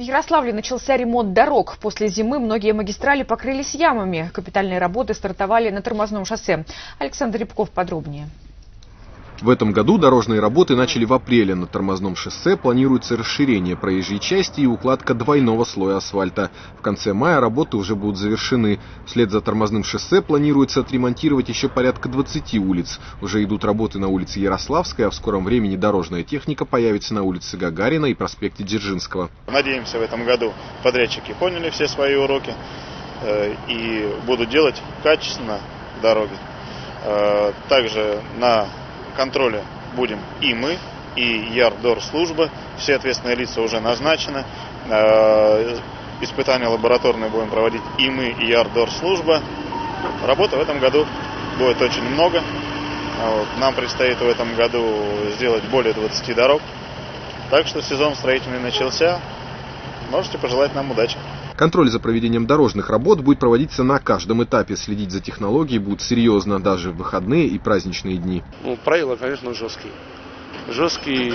В Ярославле начался ремонт дорог. После зимы многие магистрали покрылись ямами. Капитальные работы стартовали на тормозном шоссе. Александр Рябков подробнее. В этом году дорожные работы начали в апреле. На тормозном шоссе планируется расширение проезжей части и укладка двойного слоя асфальта. В конце мая работы уже будут завершены. Вслед за тормозным шоссе планируется отремонтировать еще порядка 20 улиц. Уже идут работы на улице Ярославской, а в скором времени дорожная техника появится на улице Гагарина и проспекте Дзержинского. Надеемся, в этом году подрядчики поняли все свои уроки э, и будут делать качественно дороги. Э, также на контроля будем и мы, и Ярдор служба. Все ответственные лица уже назначены. Э, испытания лабораторные будем проводить и мы, и Ярдор служба. Работы в этом году будет очень много. Вот. Нам предстоит в этом году сделать более 20 дорог. Так что сезон строительный начался. Можете пожелать нам удачи. Контроль за проведением дорожных работ будет проводиться на каждом этапе. Следить за технологией будут серьезно, даже в выходные и праздничные дни. Ну, правила, конечно, жесткие. Жесткие.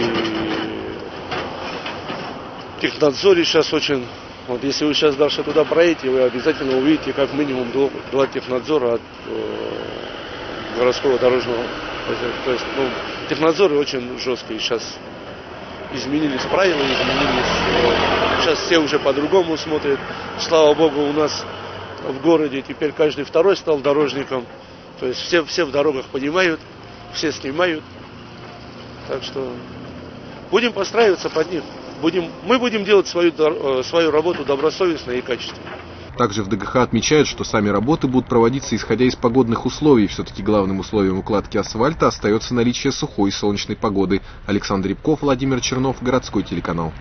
Технадзоре сейчас очень... Вот если вы сейчас дальше туда проедете, вы обязательно увидите как минимум два технадзора от э, городского дорожного. То есть, ну, технадзоры очень жесткие сейчас изменились правила, изменились. Э, сейчас все уже по-другому смотрят. Слава богу, у нас в городе теперь каждый второй стал дорожником. То есть все, все в дорогах понимают, все снимают. Так что будем подстраиваться под них. Будем, мы будем делать свою, э, свою работу добросовестно и качественно. Также в ДГХ отмечают, что сами работы будут проводиться исходя из погодных условий. Все-таки главным условием укладки асфальта остается наличие сухой солнечной погоды. Александр Рябков, Владимир Чернов, городской телеканал.